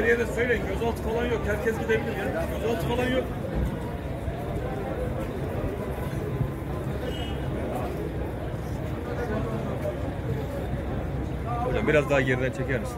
daireye de söyleyin. Gözaltı falan yok. Herkes gidebilir ya. Gözaltı falan yok. Hocam biraz daha geriden çeker misin?